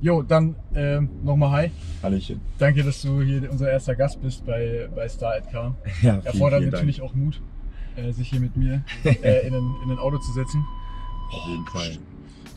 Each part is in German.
Jo, dann ähm, nochmal hi. Hallöchen. Danke, dass du hier unser erster Gast bist bei, bei Star at Car. Ja, Erfordert vielen natürlich auch Mut, äh, sich hier mit mir äh, in, ein, in ein Auto zu setzen. Auf jeden Fall.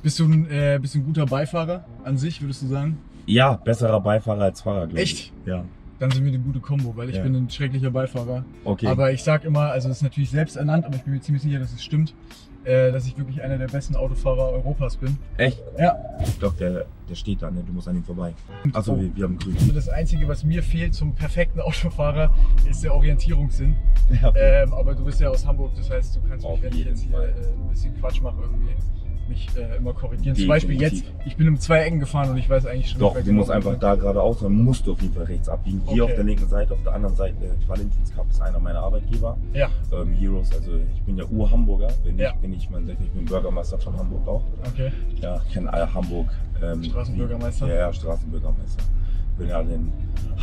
Bist du, ein, äh, bist ein guter Beifahrer an sich, würdest du sagen? Ja, besserer Beifahrer als Fahrer, glaube ich. Echt? Ja. Dann sind wir eine gute Kombo, weil ich Ja. bin ein schrecklicher Beifahrer. Okay. Aber ich sag immer, also es ist natürlich selbst ernannt, aber ich bin mir ziemlich sicher, dass es stimmt, äh, dass ich wirklich einer der besten Autofahrer Europas bin. Echt? Ja. Glaube, der, der steht da, ne? Du musst an ihm vorbei. Achso, Oh. wir, wir haben grün. Also das Einzige, was mir fehlt zum perfekten Autofahrer, ist der Orientierungssinn. Ja, Ähm, aber du bist ja aus Hamburg, das heißt, du kannst mich, Auf wenn ich jetzt hier äh, ein bisschen Quatsch mache, irgendwie mich äh, immer korrigieren. Zum Beispiel Definitiv. jetzt, ich bin um zwei Ecken gefahren und ich weiß eigentlich schon Doch, nicht, du musst einfach da geradeaus, dann musst du auf jeden Fall rechts abbiegen. Hier Okay. auf der linken Seite, auf der anderen Seite, der Valentins Cup ist einer meiner Arbeitgeber. Ja, Ähm, Heroes, also ich bin ja Ur-Hamburger. Wenn Ja. bin ich, man sagt, ich bin Bürgermeister von Hamburg auch. okay. Ja, ich kenne alle Hamburg. Ähm, Straßenbürgermeister? wie- Ja, ja, Straßenbürgermeister. Bin ja in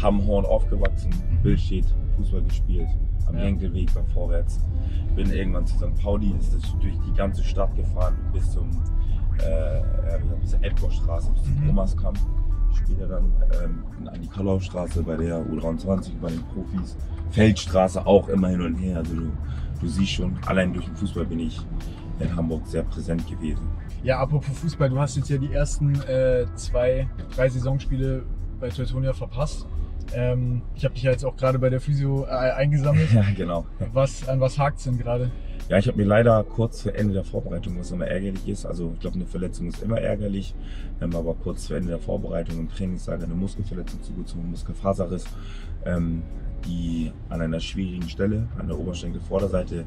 Hammhorn aufgewachsen, Bild steht, Fußball gespielt, am Ja. Jenkelweg beim Vorwärts. Bin irgendwann zu St. Pauli, das ist durch die ganze Stadt gefahren, bis zum äh, bis zur Edgorstraße, bis zum Mhm. Thomaskamp. Später dann ähm, an die Karlaustraße bei der U23 bei den Profis. Feldstraße auch immer hin und her. Also du, du siehst schon, allein durch den Fußball bin ich in Hamburg sehr präsent gewesen. Ja, apropos Fußball, du hast jetzt ja die ersten äh, zwei, drei Saisonspiele bei Teutonia verpasst. Ähm, ich habe dich ja jetzt auch gerade bei der Physio äh, eingesammelt. Ja, genau. Was, an was hakt denn gerade? Ja, ich habe mir leider kurz vor Ende der Vorbereitung, was immer ärgerlich ist, also ich glaube, eine Verletzung ist immer ärgerlich, ähm, aber kurz vor Ende der Vorbereitung im Trainingslager eine Muskelverletzung zugezogen, Muskelfaserriss, ähm, die an einer schwierigen Stelle, an der Oberschenkelvorderseite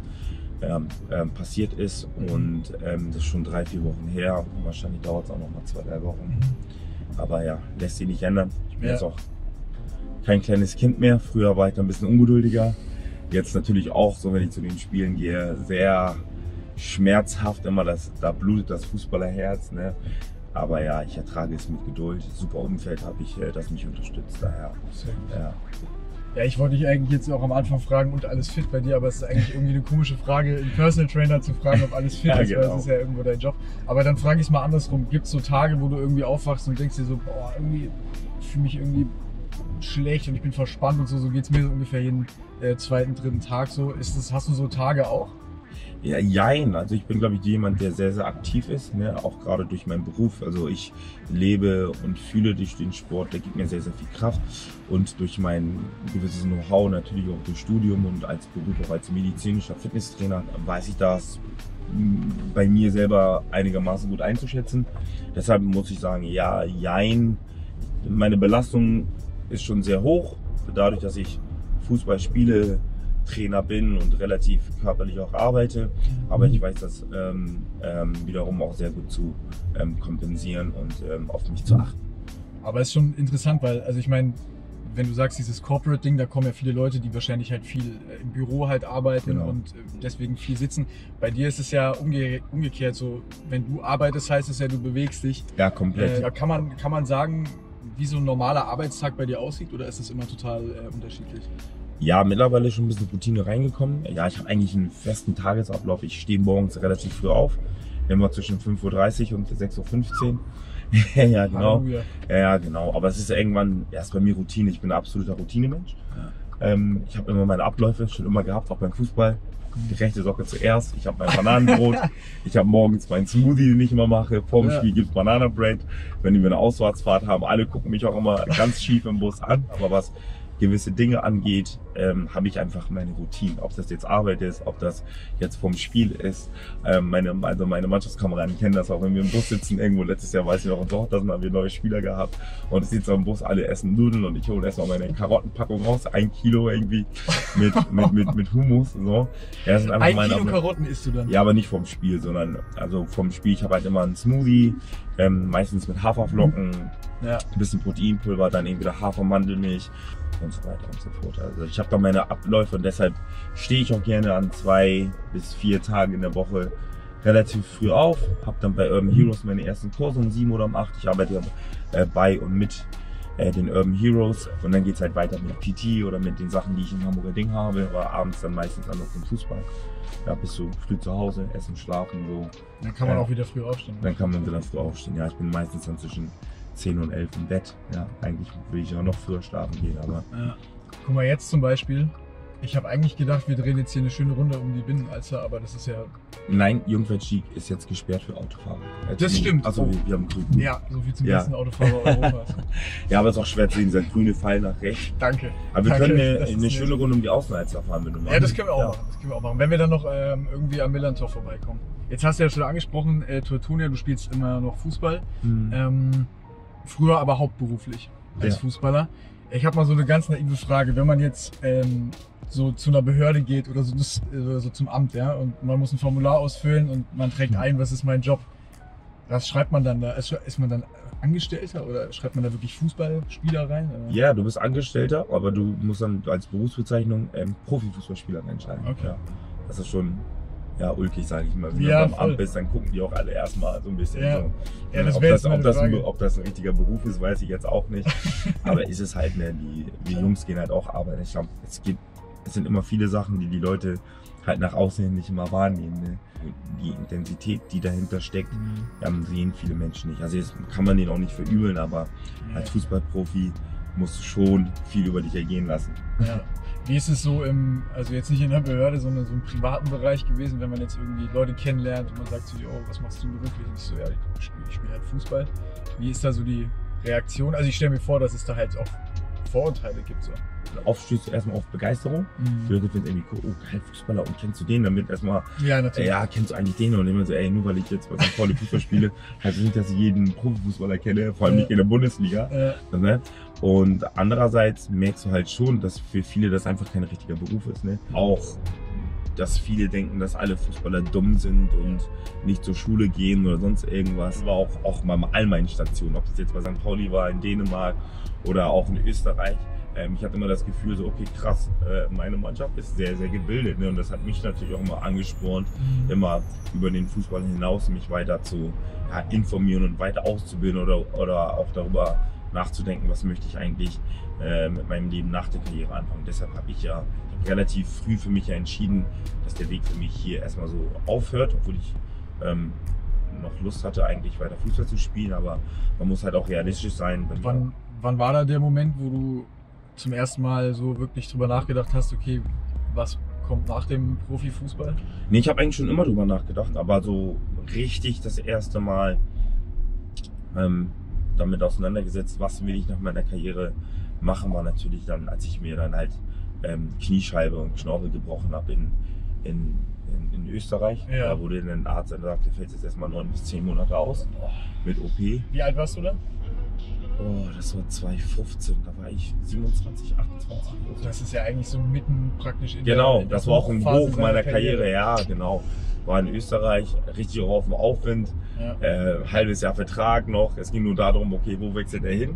ähm, ähm, passiert ist und ähm, das ist schon drei, vier Wochen her. Wahrscheinlich dauert es auch noch mal zwei, drei Wochen. Aber ja, lässt sich nicht ändern. Ich bin Ja. jetzt auch kein kleines Kind mehr. Früher war ich da ein bisschen ungeduldiger. Jetzt natürlich auch so, wenn ich zu den Spielen gehe, sehr schmerzhaft immer. Das, da blutet das Fußballerherz. Ne? Aber ja, ich ertrage es mit Geduld. Super Umfeld habe ich, äh, das mich unterstützt. Daher, ja. Ja, ich wollte dich eigentlich jetzt auch am Anfang fragen, und alles fit bei dir, aber es ist eigentlich irgendwie eine komische Frage, einen Personal Trainer zu fragen, ob alles fit Ja, ist, weil genau. das ist ja irgendwo dein Job. Aber dann frage ich es mal andersrum. Gibt es so Tage, wo du irgendwie aufwachst und denkst dir so, boah, irgendwie ich fühle mich irgendwie schlecht und ich bin verspannt und so, so geht es mir so ungefähr jeden äh, zweiten, dritten Tag so. Ist das, hast du so Tage auch? Ja, jein. Also ich bin, glaube ich, jemand, der sehr, sehr aktiv ist, ne? auch gerade durch meinen Beruf. Also ich lebe und fühle durch den Sport, der gibt mir sehr, sehr viel Kraft. Und durch mein gewisses Know-how, natürlich auch durch Studium und als Beruf auch als medizinischer Fitnesstrainer, weiß ich das mh, bei mir selber einigermaßen gut einzuschätzen. Deshalb muss ich sagen, ja, jein. Meine Belastung ist schon sehr hoch, dadurch, dass ich Fußball spiele, Trainer bin und relativ körperlich auch arbeite. Aber ich weiß das ähm, ähm, wiederum auch sehr gut zu ähm, kompensieren und ähm, auf mich zu achten. Aber es ist schon interessant, weil, also ich meine, wenn du sagst, dieses Corporate-Ding, da kommen ja viele Leute, die wahrscheinlich halt viel äh, im Büro halt arbeiten Genau. und äh, deswegen viel sitzen. Bei dir ist es ja umge umgekehrt so, wenn du arbeitest, heißt es ja, du bewegst dich. Ja, komplett. Äh, kann, man, kann man sagen, wie so ein normaler Arbeitstag bei dir aussieht oder ist es immer total äh, unterschiedlich? Ja, mittlerweile schon ein bisschen Routine reingekommen. Ja, ich habe eigentlich einen festen Tagesablauf. Ich stehe morgens relativ früh auf. Immer zwischen 5.30 Uhr und 6.15 Uhr. ja, genau. Halleluja. Ja, ja, genau. Aber es ist irgendwann erst bei mir Routine. Ich bin ein absoluter Routinemensch. Ähm, ich habe immer meine Abläufe schon immer gehabt, auch beim Fußball. Die rechte Socke zuerst. Ich habe mein Bananenbrot. ich habe morgens meinen Smoothie, den ich immer mache. Vorm Ja. Spiel gibt's Bananenbread. Wenn wir eine Auswärtsfahrt haben, alle gucken mich auch immer ganz schief im Bus an. Aber was gewisse Dinge angeht, ähm, habe ich einfach meine Routine. Ob das jetzt Arbeit ist, ob das jetzt vom Spiel ist. Ähm, meine, also meine Mannschaftskameraden kennen das auch, wenn wir im Bus sitzen. Irgendwo letztes Jahr weiß ich noch, in Dortmund haben wir neue Spieler gehabt. Und es sitzt am Bus, alle essen Nudeln und ich hole erstmal meine Karottenpackung raus. Ein Kilo irgendwie mit, mit, mit, mit Hummus. So. Ja, das sind einfach Ein meine Kilo. Karotten isst du dann? Ja, aber nicht vom Spiel, sondern also vom Spiel. Ich habe halt immer einen Smoothie, ähm, meistens mit Haferflocken, Ja. ein bisschen Proteinpulver, dann eben wieder Hafermandelmilch und so weiter und so fort. Also ich habe da meine Abläufe und deshalb stehe ich auch gerne an zwei bis vier Tagen in der Woche relativ früh auf, habe dann bei Urban Heroes meine ersten Kurse um sieben oder um acht. Ich arbeite ja äh, bei und mit äh, den Urban Heroes. Und dann geht's halt weiter mit PT oder mit den Sachen, die ich im Hamburger Ding habe. Aber abends dann meistens dann noch zum Fußball. Ja, bist du früh zu Hause, essen, schlafen, so. Dann kann man Ja. auch wieder früh aufstehen. Dann kann man wieder früh aufstehen. Ja, ich bin meistens dann zwischen 10 und 11 im Bett. Ja, eigentlich will ich auch noch früher schlafen gehen, aber Ja. Guck mal, jetzt zum Beispiel. Ich habe eigentlich gedacht, wir drehen jetzt hier eine schöne Runde um die Binnenalster, aber das ist ja. nein, Jungfernstieg ist jetzt gesperrt für Autofahrer. Das stimmt. Also wir, wir haben grün. Ja, so viel zum Ja. besten Autofahrer Europas. Ja, aber es ist auch schwer zu sehen, dieser grüne Pfeil nach rechts. Danke. Aber wir Danke, können eine, eine schöne Runde um die Außenalster fahren, wenn du magst. Ja, das können wir auch Ja. machen. Das können wir auch machen. Wenn wir dann noch ähm, irgendwie am Millantor vorbeikommen. Jetzt hast du ja schon angesprochen, äh, Tortunia, du spielst immer noch Fußball. Mhm. Ähm, früher aber hauptberuflich als Ja. Fußballer. Ich habe mal so eine ganz naive Frage. Wenn man jetzt ähm, so zu einer Behörde geht oder so, äh, so zum Amt, ja, und man muss ein Formular ausfüllen und man trägt ein, was ist mein Job. Was schreibt man dann da? Ist, ist man dann Angestellter oder schreibt man da wirklich Fußballspieler rein? Ja, du bist Angestellter, aber du musst dann als Berufsbezeichnung ähm, Profifußballspieler entscheiden. Okay. Ja. Das ist schon ja, ulkig, sage ich mal. Wenn Ja, du voll. Amt bist, dann gucken die auch alle erstmal so ein bisschen Ja. so. Ja, das ob, wäre das, ob, das ein, ob das ein richtiger Beruf ist, weiß ich jetzt auch nicht. Aber ist es halt, ne, die, die Jungs gehen halt auch arbeiten. Ich glaube, es es sind immer viele Sachen, die die Leute halt nach außen hin nicht immer wahrnehmen. Ne? Die Intensität, die dahinter steckt, Mhm. ähm, sehen viele Menschen nicht. Also jetzt kann man denen auch nicht verübeln, aber als Fußballprofi musst du schon viel über dich ergehen lassen. Ja. Wie ist es so im, also jetzt nicht in der Behörde, sondern so im privaten Bereich gewesen, wenn man jetzt irgendwie Leute kennenlernt und man sagt so, oh, was machst du beruflich? Und ich so, ja, ich spiele spiel halt Fußball. Wie ist da so die Reaktion? Also ich stelle mir vor, dass es da halt auch Vorurteile gibt. So. Oft stößt du erstmal auf Begeisterung. Die Leute finden irgendwie oh geil, Fußballer und kennst du den? Damit erstmal, Ja, äh, natürlich. ja, kennst du eigentlich den? Und immer so, ey, nur weil ich jetzt bei St. Pauli Fußball spiele, heißt das nicht, dass ich jeden Profifußballer kenne, vor allem Ja. nicht in der Bundesliga. Äh, Ne? Und andererseits merkst du halt schon, dass für viele das einfach kein richtiger Beruf ist. Ne? Auch, dass viele denken, dass alle Fußballer dumm sind und nicht zur Schule gehen oder sonst irgendwas. War auch, auch mal all meinen Stationen, ob das jetzt bei St. Pauli war, in Dänemark oder auch in Österreich. Ähm, ich hatte immer das Gefühl, so, okay, krass, äh, meine Mannschaft ist sehr, sehr gebildet. Ne? Und das hat mich natürlich auch immer angespornt, immer über den Fußball hinaus mich weiter zu ja, informieren und weiter auszubilden oder, oder auch darüber nachzudenken, was möchte ich eigentlich äh, mit meinem Leben nach der Karriere anfangen. Deshalb habe ich ja relativ früh für mich ja entschieden, dass der Weg für mich hier erstmal so aufhört, obwohl ich ähm, noch Lust hatte, eigentlich weiter Fußball zu spielen, aber man muss halt auch realistisch sein. Wann, wann war da der Moment, wo du zum ersten Mal so wirklich drüber nachgedacht hast, okay, was kommt nach dem Profifußball? Nee, ich habe eigentlich schon immer drüber nachgedacht, aber so richtig das erste Mal ähm, damit auseinandergesetzt, was will ich nach meiner Karriere machen, war natürlich dann, als ich mir dann halt ähm, Kniescheibe und Knorpel gebrochen habe in, in, in, in Österreich. Ja. Da wurde dann der Arzt gesagt, du fällst jetzt erstmal neun bis zehn Monate aus mit OP. Wie alt warst du da? Oh, das war 2015, da war ich 27, 28. oder so. Das ist ja eigentlich so mitten praktisch in Genau, der in der das war auch ein Hoch meiner Karriere. ja, genau. War in Österreich, richtig auch auf dem Aufwind, Ja, äh, halbes Jahr Vertrag noch. Es ging nur darum, okay, wo wechselt er hin?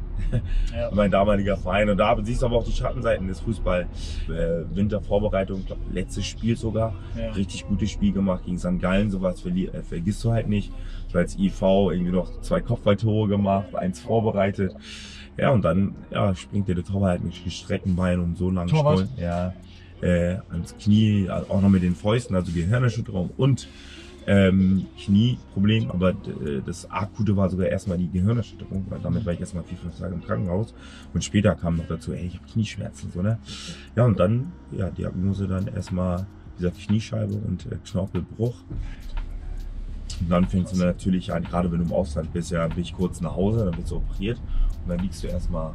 ja. Mein damaliger Verein. Und da siehst du aber auch die Schattenseiten des Fußball. Äh, Wintervorbereitung, ich letztes Spiel sogar. ja. Richtig gutes Spiel gemacht gegen St. Gallen, sowas verli- äh, vergisst du halt nicht. Als IV irgendwie noch zwei Kopfballtore gemacht, eins vorbereitet. Ja, und dann ja, springt dir der Torwart halt mit gestreckten Beinen und so lang Torwart? Stollen, ja, äh, ans Knie, also auch noch mit den Fäusten, also Gehirnerschütterung und ähm, Knieproblem, aber äh, das akute war sogar erstmal die Gehirnerschütterung, weil damit war ich erstmal vier, fünf Tage im Krankenhaus und später kam noch dazu, ey, ich habe Knieschmerzen, so, ne? Ja, und dann, ja, Diagnose dann erstmal dieser Kniescheibe und äh, Knorpelbruch. Und dann fängst du natürlich an, gerade wenn du im Ausland bist, ja, bin ich kurz nach Hause, dann wirst du operiert und dann liegst du erstmal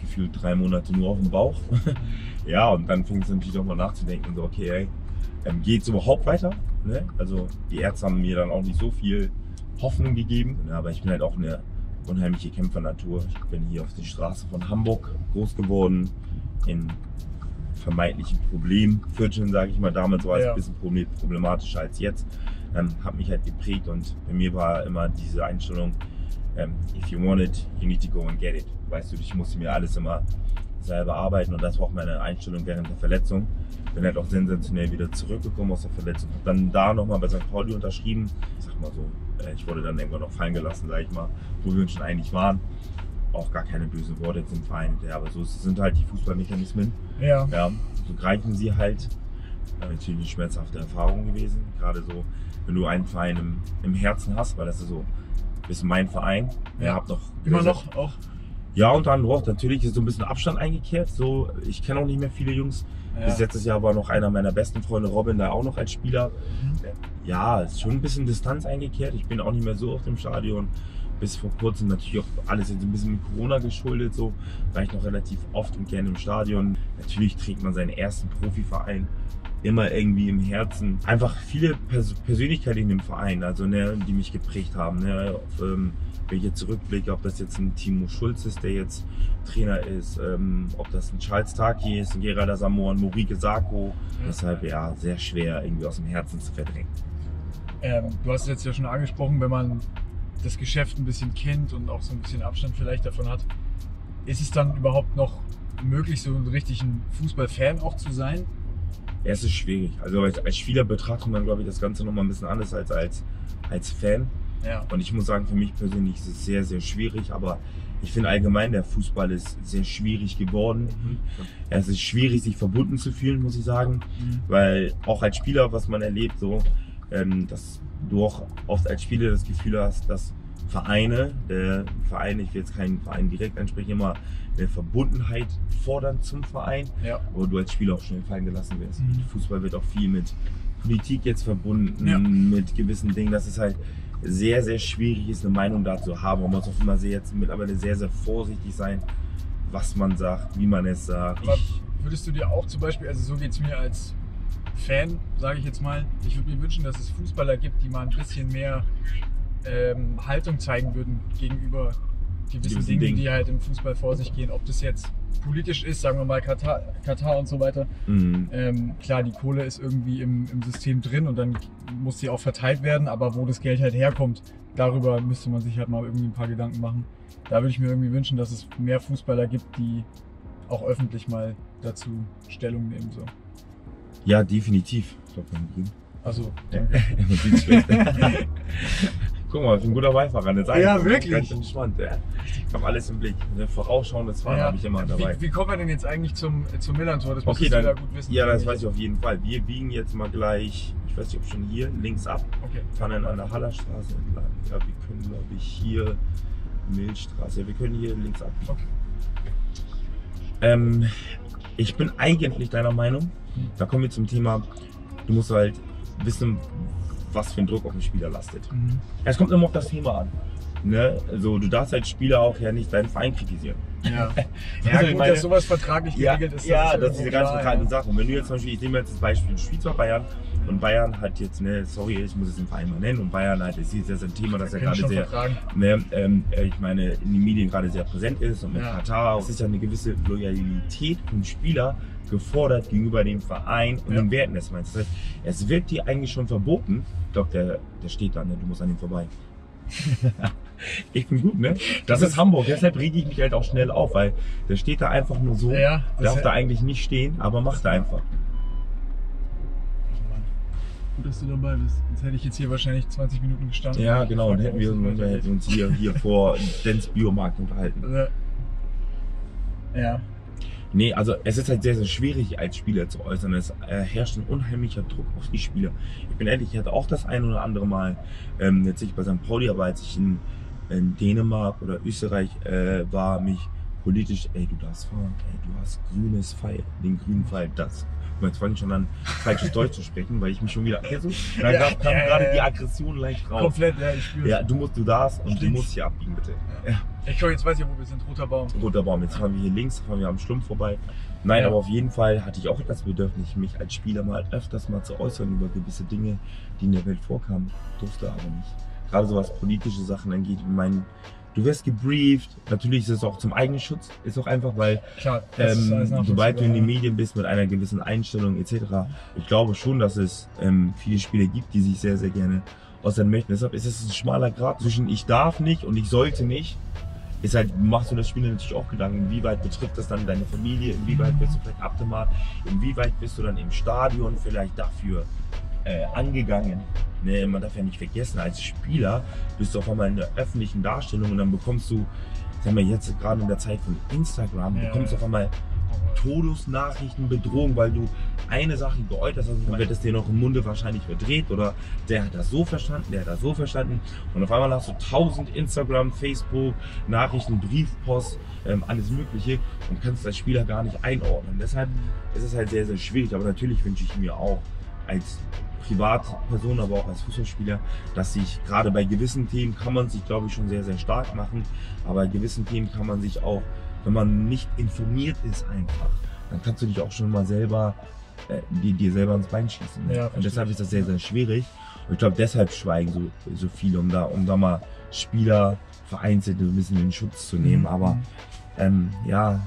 gefühlt drei Monate nur auf dem Bauch. ja, und dann fängst du natürlich auch mal nachzudenken, so, okay, ey, ähm, geht's überhaupt weiter? Ne? Also die Ärzte haben mir dann auch nicht so viel Hoffnung gegeben, ne? aber ich bin halt auch eine unheimliche Kämpfernatur. Ich bin hier auf der Straße von Hamburg groß geworden, in vermeintlichen Problemvierteln, sage ich mal. Damals war es Ja. ein bisschen problem- problematischer als jetzt. Ähm, hat mich halt geprägt und bei mir war immer diese Einstellung, ähm, if you want it, you need to go and get it. Weißt du, ich musste mir alles immer selber arbeiten und das war auch meine Einstellung während der Verletzung. Bin halt auch sensationell wieder zurückgekommen aus der Verletzung. Hab dann da nochmal bei St. Pauli unterschrieben. Ich sag mal so, äh, ich wurde dann irgendwann noch fallen gelassen, sag ich mal, wo wir uns schon eigentlich waren. auch gar keine bösen Worte im Verein, ja, aber so sind halt die Fußballmechanismen. Ja. Ja, so greifen sie halt. Ja, natürlich eine schmerzhafte Erfahrung gewesen. Gerade so, wenn du einen Verein im, im Herzen hast, weil das ist so, ist mein Verein. Ja. Ihr habt noch Immer sehr, noch auch. Ja, und dann auch natürlich ist so ein bisschen Abstand eingekehrt. So, ich kenne auch nicht mehr viele Jungs. Ja. Bis letztes Jahr war noch einer meiner besten Freunde, Robin, da auch noch als Spieler. Mhm. Ja, ist schon ein bisschen Distanz eingekehrt. Ich bin auch nicht mehr so auf dem Stadion. Bis vor kurzem natürlich auch alles jetzt ein bisschen mit Corona geschuldet. So war ich noch relativ oft und gerne im Stadion. Natürlich trägt man seinen ersten Profiverein immer irgendwie im Herzen. Einfach viele Pers Persönlichkeiten in dem Verein, also ne, die mich geprägt haben. Ne, auf, ähm, wenn ich jetzt zurückblicke, ob das jetzt ein Timo Schulz ist, der jetzt Trainer ist, ähm, ob das ein Charles Taki ist, ein Gerard Samoa, ein Morike Sako. Ja. Deshalb ja sehr schwer irgendwie aus dem Herzen zu verdrängen. Ähm, du hast es jetzt ja schon angesprochen, wenn man das Geschäft ein bisschen kennt und auch so ein bisschen Abstand vielleicht davon hat, ist es dann überhaupt noch möglich, so ein richtig ein Fußballfan auch zu sein? Ja, es ist schwierig. Also als, als Spieler betrachtet man, glaube ich, das Ganze nochmal ein bisschen anders als als, als Fan. Ja. Und ich muss sagen, für mich persönlich ist es sehr, sehr schwierig. Aber ich finde allgemein, der Fußball ist sehr schwierig geworden. Ja, es ist schwierig, sich verbunden zu fühlen, muss ich sagen. Mhm. Weil auch als Spieler, was man erlebt, so, ähm, dass du auch oft als Spieler das Gefühl hast, dass Vereine, der Verein, ich will jetzt keinen Verein direkt ansprechen, immer eine Verbundenheit fordern zum Verein, Ja. wo du als Spieler auch schnell fallen gelassen wirst. Mhm. Fußball wird auch viel mit Politik jetzt verbunden, Ja. mit gewissen Dingen, dass es halt sehr, sehr schwierig ist, eine Meinung dazu haben. Man muss auch immer sehr, jetzt mittlerweile sehr, sehr vorsichtig sein, was man sagt, wie man es sagt. Aber würdest du dir auch zum Beispiel, also so geht es mir als Fan, sage ich jetzt mal, ich würde mir wünschen, dass es Fußballer gibt, die mal ein bisschen mehr ähm, Haltung zeigen würden gegenüber gewissen Dingen, Dingen. die halt im Fußball vor sich gehen. Ob das jetzt politisch ist, sagen wir mal Katar, Katar und so weiter. Mhm. Ähm, klar, die Kohle ist irgendwie im, im System drin und dann muss sie auch verteilt werden, aber wo das Geld halt herkommt, darüber müsste man sich halt mal irgendwie ein paar Gedanken machen. Da würde ich mir irgendwie wünschen, dass es mehr Fußballer gibt, die auch öffentlich mal dazu Stellung nehmen. So. Ja, definitiv. Ich glaube, von grün. Also, Ja. danke. Guck mal, ich bin ein guter Beifahrer. Jetzt Ja, wirklich? Ganz entspannt. Ja. Ich habe alles im Blick. Ne, Vorausschauendes Fahren Ja. habe ich immer dabei. Wie, wie kommen wir denn jetzt eigentlich zum, zum Millantor? Das Okay, dann, du ja gut wissen. ja, das weiß ich auf jeden Fall. Wir biegen jetzt mal gleich, ich weiß nicht, ob schon hier, links ab, Okay. fahren dann an der Hallerstraße entlang. Ja, wir können, glaube ich, hier Milchstraße, ja, wir können hier links ab. Okay. Ähm, ich bin eigentlich deiner Meinung, da kommen wir zum Thema, du musst halt wissen, was für ein Druck auf den Spieler lastet. Mhm. Es kommt immer auf das Thema an. Ne? Also du darfst als Spieler auch ja nicht deinen Verein kritisieren. Ja, Also ja ich gut, meine- dass sowas vertraglich Ja, geregelt ist. ja, ist das ist diese ganz ja. Sachen. Und wenn du jetzt zum Beispiel, ich nehme jetzt das Beispiel, du spielst bei Bayern und Bayern hat jetzt, ne, sorry, ich muss es den Verein mal nennen, und Bayern hat, das ist jetzt ein Thema, das ja gerade sehr, ne, ähm, äh, ich meine, in den Medien gerade sehr präsent ist und mit Ja. Katar. Es ist ja eine gewisse Loyalität vom Spieler gefordert gegenüber dem Verein und Ja. den Werten des Vereins. Das heißt, es wird dir eigentlich schon verboten, doch der, der steht da, ne, du musst an ihm vorbei. ich bin gut, ne? Das, Das ist Hamburg, deshalb rege ich mich halt auch schnell auf, weil der steht da einfach nur so. Ja, Darf da eigentlich nicht stehen, aber macht er einfach. Gut, dass du dabei bist. Sonst hätte ich jetzt hier wahrscheinlich 20 Minuten gestanden. Ja, genau. Und hätten wir, wir hätten uns hier, hier vor Dens Biomarkt unterhalten. Ja. Nee, also es ist halt sehr, sehr schwierig als Spieler zu äußern. Es äh, herrscht ein unheimlicher Druck auf die Spieler. Ich bin ehrlich, ich hatte auch das ein oder andere Mal, ähm, jetzt nicht bei St. Pauli, aber als ich in, in Dänemark oder Österreich äh, war, mich politisch, ey, du darfst fahren, ey, du hast grünes Pfeil, den grünen Pfeil, das. Jetzt fange ich schon an, falsches Deutsch zu sprechen, weil ich mich schon wieder, also, da Ja, kam, ja, gerade ja, die. Aggression leicht raus. Komplett, ja, ich spüre Ja, du musst, du darfst und du Links. musst hier abbiegen, bitte. Ja. Ich glaube, jetzt weiß ich, wo wir sind. Roter Baum. Roter Baum, jetzt fahren wir hier links, fahren wir am Schlumpf vorbei. Nein, aber auf jeden Fall hatte ich auch das Bedürfnis, mich als Spieler mal öfters mal zu äußern über gewisse Dinge, die in der Welt vorkamen. Durfte aber nicht. Gerade so was politische Sachen angeht. Ich meine, du wirst gebrieft. Natürlich ist es auch zum eigenen Schutz. Ist auch einfach, weil Klar, ähm, sobald du in den. Medien bist mit einer gewissen Einstellung etc., ich glaube schon, dass es ähm, viele Spieler gibt, die sich sehr, sehr gerne äußern möchten. Deshalb ist es ein schmaler Grad zwischen ich darf nicht und ich sollte nicht. Ist halt, machst du das Spiel natürlich auch Gedanken, inwieweit betrifft das dann deine Familie, inwieweit bist du vielleicht abgemahnt, inwieweit bist du dann im Stadion vielleicht dafür äh, angegangen. Ne, man darf ja nicht vergessen, als Spieler bist du auf einmal in der öffentlichen Darstellung und dann bekommst du sag mal, jetzt gerade in der Zeit von Instagram, Ja, du bekommst ja. auf einmal Todesnachrichten, Bedrohung, weil du eine Sache geäußert hast, dann wird es dir noch im Munde wahrscheinlich verdreht oder der hat das so verstanden, der hat das so verstanden und auf einmal hast du tausend Instagram, Facebook, Nachrichten, Briefpost, ähm, alles Mögliche und kannst als Spieler gar nicht einordnen. Deshalb ist es halt sehr, sehr schwierig, aber natürlich wünsche ich mir auch als Privatperson, aber auch als Fußballspieler, dass sich gerade bei gewissen Themen kann man sich, glaube ich, schon sehr, sehr stark machen, aber bei gewissen Themen kann man sich auch wenn man nicht informiert ist einfach, dann kannst du dich auch schon mal selber äh, dir, dir selber ins Bein schießen. Ne? Ja, und deshalb ist das sehr, sehr schwierig. Und ich glaube, deshalb schweigen so, so viele, um da, um da mal Spieler vereinzelt ein bisschen in Schutz zu nehmen. Mhm. Aber ähm, ja,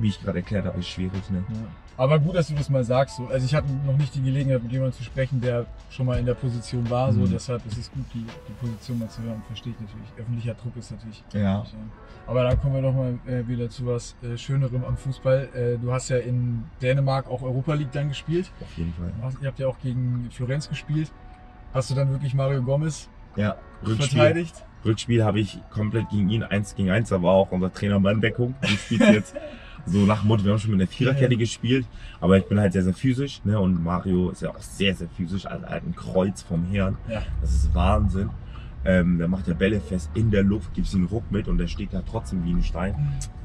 wie ich gerade erklärt habe, ist schwierig. Ne? Ja. Aber gut, dass du das mal sagst. So. Also ich hatte noch nicht die Gelegenheit, mit jemandem zu sprechen, der schon mal in der Position war. So. Mhm. Deshalb ist es gut, die, die Position mal zu hören. Verstehe ich natürlich. Öffentlicher Druck ist natürlich. Ja. wichtig, Aber dann kommen wir doch mal äh, wieder zu was äh, Schönerem am Fußball. Äh, du hast ja in Dänemark auch Europa League dann gespielt. Auf jeden Fall. Hast- Ihr habt ja auch gegen Florenz gespielt. Hast du dann wirklich Mario Gomez Ja, Rückspiel, verteidigt? Rückspiel habe ich komplett gegen ihn eins gegen eins, da war auch unser Trainer Manndeckung. Du spielst jetzt so nach Motto, wir haben schon mit der Viererkette gespielt, aber ich bin halt sehr, sehr physisch, ne? Und Mario ist ja auch sehr, sehr physisch, also halt ein Kreuz vom Herrn. Ja. Das ist Wahnsinn. Ähm, der macht ja Bälle fest in der Luft, gibt ihm einen Ruck mit und der steht da trotzdem wie ein Stein.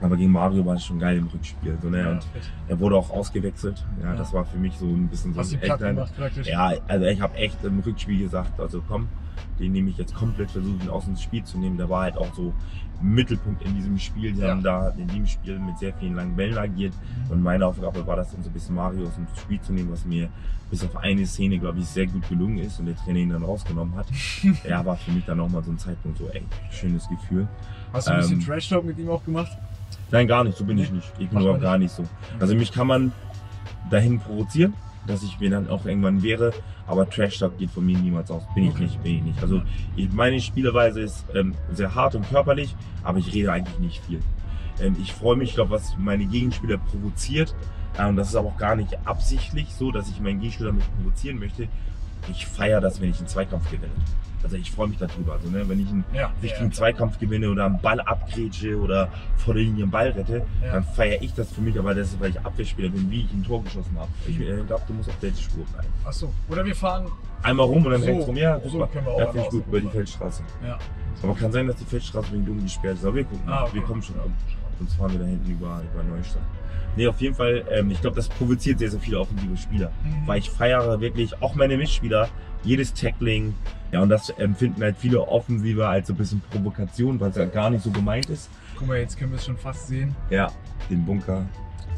Aber gegen Mario war es schon geil im Rückspiel. So, ne? Ja, Und fett. er wurde auch ausgewechselt. Ja, Ja. das war für mich so ein bisschen so Hast ein Eltern- ja, also ich habe echt im Rückspiel gesagt, also komm, den nehme ich jetzt komplett, versuche ihn aus dem Spiel zu nehmen. Der war halt auch so Mittelpunkt in diesem Spiel. Die Ja. haben da in dem Spiel mit sehr vielen langen Bällen agiert. Und meine Aufgabe war das dann so ein bisschen Mario aus dem Spiel zu nehmen, was mir bis auf eine Szene, glaube ich, sehr gut gelungen ist und der Trainer ihn dann rausgenommen hat. ja, war für mich dann nochmal so ein Zeitpunkt so, ey, schönes Gefühl. Hast du ein bisschen Ähm, Trash-Talk mit ihm auch gemacht? Nein, gar nicht, so bin ich nicht. Ich bin überhaupt gar nicht so. Also mich kann man dahin provozieren, dass ich mir dann auch irgendwann wäre, aber Trash Talk geht von mir niemals aus. Bin ich nicht, bin ich nicht. Also ich, meine Spielweise ist ähm, sehr hart und körperlich, aber ich rede eigentlich nicht viel. Ähm, ich freue mich, ich glaube, was meine Gegenspieler provoziert, ähm, das ist aber auch gar nicht absichtlich so, dass ich meinen Gegenspieler damit provozieren möchte. Ich feiere das, wenn ich einen Zweikampf gewinne. Also ich freue mich darüber. Also ne, wenn ich einen Ja. richtigen Zweikampf gewinne oder einen Ball abgrätsche oder vor der Linie einen Ball rette, Ja. dann feiere ich das für mich, aber das ist, weil ich Abwehrspieler bin, wie ich ein Tor geschossen habe. Ich äh, glaube, du musst auf der Spur bleiben. Ach so. Oder wir fahren. Einmal rum und dann So, rechts rum. Ja, so können wir auch ja, finde ich gut, über die. Feldstraße. Ja. Aber kann sein, dass die Feldstraße wegen dumm gesperrt ist. Aber wir gucken, Ah, okay. wir kommen schon rum. Sonst fahren wir da hinten über, über Neustadt. Nee, auf jeden Fall, ähm, ich glaube, das provoziert sehr, sehr viele offensive Spieler. Mhm. Weil ich feiere wirklich auch meine Mitspieler, jedes Tackling. Ja, und das empfinden halt viele Offensive als so ein bisschen Provokation, weil es ja gar nicht so gemeint ist. Guck mal, jetzt können wir es schon fast sehen. Ja, den Bunker,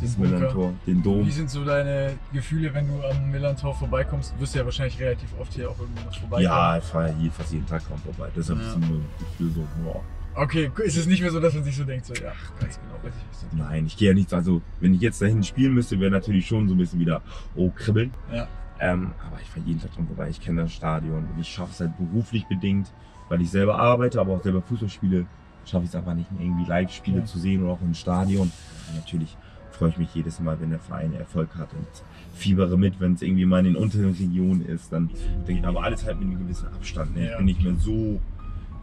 das Den. Millantor, den Dom. Wie sind so deine Gefühle, wenn du am Millantor vorbeikommst? Du wirst ja wahrscheinlich relativ oft hier auch irgendwie noch vorbei. Ja, ich fahre hier fast jeden Tag kaum vorbei. Deshalb Ja. ist es ein Gefühl so, wow. Okay, ist es nicht mehr so, dass man sich so denkt, so, ja, ganz genau, weiß ich, was das Nein, ich gehe ja nicht, also wenn ich jetzt dahin spielen müsste, wäre natürlich schon so ein bisschen wieder, oh, kribbeln. Ja. Ähm, aber ich fahre jeden Tag dran vorbei, ich kenne das Stadion und ich schaffe es halt beruflich bedingt, weil ich selber arbeite, aber auch selber Fußball spiele, schaffe ich es einfach nicht mehr irgendwie Live-Spiele Ja. zu sehen oder auch im Stadion. Ja, natürlich freue ich mich jedes Mal, wenn der Verein Erfolg hat und fiebere mit, wenn es irgendwie mal in den unteren Regionen ist, dann denke ich, aber alles halt mit einem gewissen Abstand. Ne? Ich bin nicht mehr so,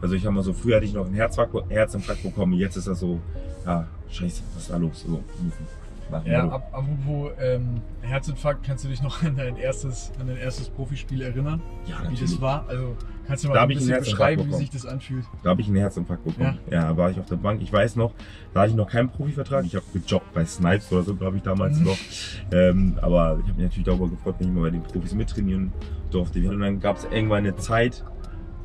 also ich habe mal so, früher hatte ich noch einen Herzinfarkt, bekommen, jetzt ist das so, ja, scheiße, was ist da los? So, Ja, ab, apropos ähm, Herzinfarkt, kannst du dich noch an dein erstes, an dein erstes Profispiel erinnern, ja, wie natürlich. das war? Also kannst du Da mal hab ein bisschen beschreiben, wie bekommen. sich das anfühlt? Da habe ich einen Herzinfarkt bekommen. Ja. da war ich auf der Bank. Ich weiß noch, da hatte ich noch keinen Profivertrag. Ich habe gejobbt bei Snipes oder so, glaube ich, damals Mhm. noch. Ähm, aber ich habe mich natürlich darüber gefreut, wenn ich mal bei den Profis mittrainieren durfte. Und dann gab es irgendwann eine Zeit,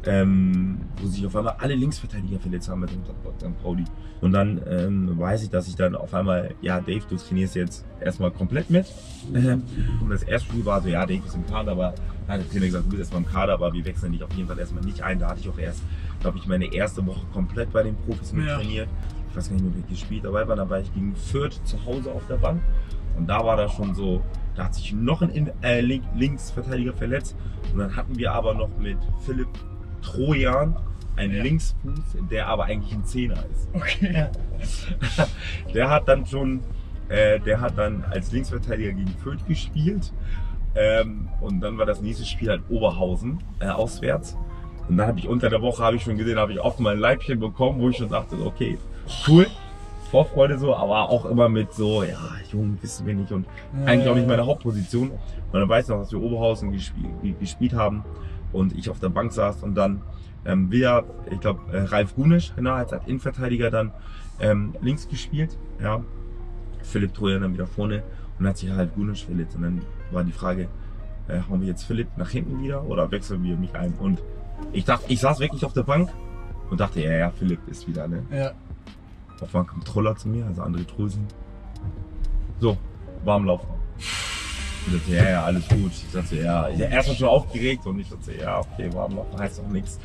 ähm, wo sich auf einmal alle Linksverteidiger verletzt haben mit dem St. Pauli. Und dann ähm, weiß ich, dass ich dann auf einmal, ja, Dave, du trainierst jetzt erstmal komplett mit. Und das erste Spiel war so, ja, Dave ist im Kader, aber hat der Trainer gesagt, du bist erstmal im Kader, aber wir wechseln dich auf jeden Fall erstmal nicht ein. Da hatte ich auch erst, glaube ich, meine erste Woche komplett bei den Profis mit Ja. trainiert. Ich weiß gar nicht mehr, wie ich gespielt dabei war. Da war ich gegen Fürth zu Hause auf der Bank. Und da war das schon so, da hat sich noch ein In äh, Link Linksverteidiger verletzt. Und dann hatten wir aber noch mit Philipp Trojan einen Ja. Linksfuß, der aber eigentlich ein Zehner ist. Okay. Der hat dann schon, äh, der hat dann als Linksverteidiger gegen Fürth gespielt. Ähm, und dann war das nächste Spiel halt Oberhausen, äh, auswärts. Und dann habe ich unter der Woche, habe ich schon gesehen, habe ich oft mal ein Leibchen bekommen, wo ich schon dachte, okay, cool. Vorfreude so, aber auch immer mit so, ja, Jung, wissen wir nicht und eigentlich auch nicht meine Hauptposition. Und dann weiß ich noch, dass wir Oberhausen gespielt, gespielt haben und ich auf der Bank saß und dann ähm, wir, ich glaube, äh, Ralf Gunisch, genau, als Innenverteidiger dann ähm, links gespielt, ja. Philipp Trojan dann wieder vorne und hat sich halt Gunisch verletzt und dann war die Frage, äh, hauen wir jetzt Philipp nach hinten wieder oder wechseln wir mich ein? Und ich dachte, ich saß wirklich auf der Bank und dachte, ja, ja, Philipp ist wieder, ne? Ja. Auf einmal kommt Troller zu mir, also André Trösen. So, warm laufen. Ich sagte, ja, ja, alles gut. Ich sagte, ja, ich war erstmal schon aufgeregt und ich sagte, ja, okay, warm laufen heißt doch nichts.